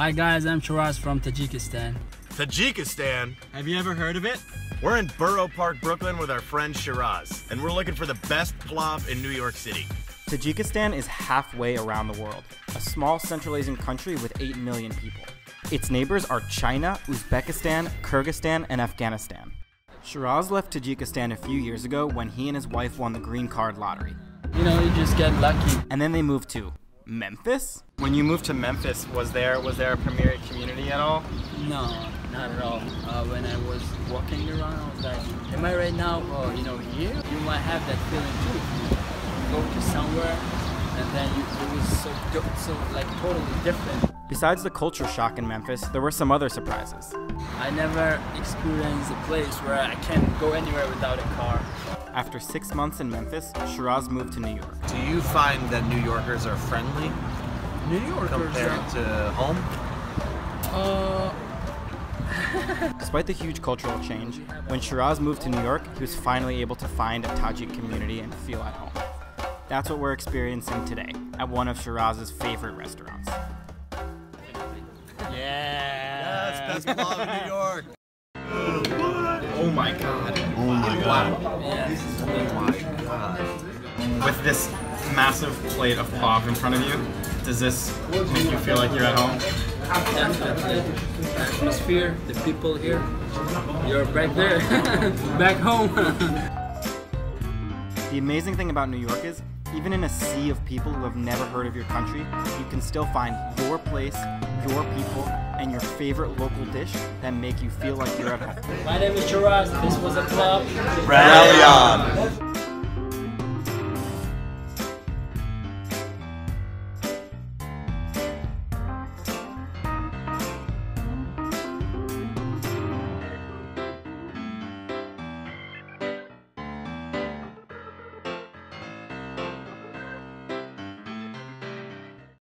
Hi guys, I'm Sheroz from Tajikistan. Tajikistan? Have you ever heard of it? We're in Borough Park, Brooklyn with our friend Sheroz, and we're looking for the best plov in New York City. Tajikistan is halfway around the world, a small Central Asian country with 8 million people. Its neighbors are China, Uzbekistan, Kyrgyzstan, and Afghanistan. Sheroz left Tajikistan a few years ago when he and his wife won the green card lottery. You know, you just get lucky. And then they moved to Memphis? When you moved to Memphis, was there was there a Pamiri community at all? No, not at all. Uh, when I was walking around, I was like, am I right now, uh, you know, here? You might have that feeling too. You go to somewhere, and then you, it was so, so like totally different. Besides the culture shock in Memphis, there were some other surprises. I never experienced a place where I can't go anywhere without a car. After six months in Memphis, Sheroz moved to New York. Do you find that New Yorkers are friendly New Yorkers compared are, to home? uh, Despite the huge cultural change, when Sheroz moved to New York, he was finally able to find a Tajik community and feel at home. That's what we're experiencing today at one of Sheroz's favorite restaurants. Yeah. Yes, best plov in New York. Oh my god. Oh my god. yeah. Oh With this massive plate of plov in front of you, does this make you feel like you're at home? Definitely. The atmosphere, the people here. You're back there, back home. The amazing thing about New York is, even in a sea of people who have never heard of your country, you can still find your place, your people, and your favorite local dish that make you feel like you're at home. My name is Sheroz. This was a club. Rally on.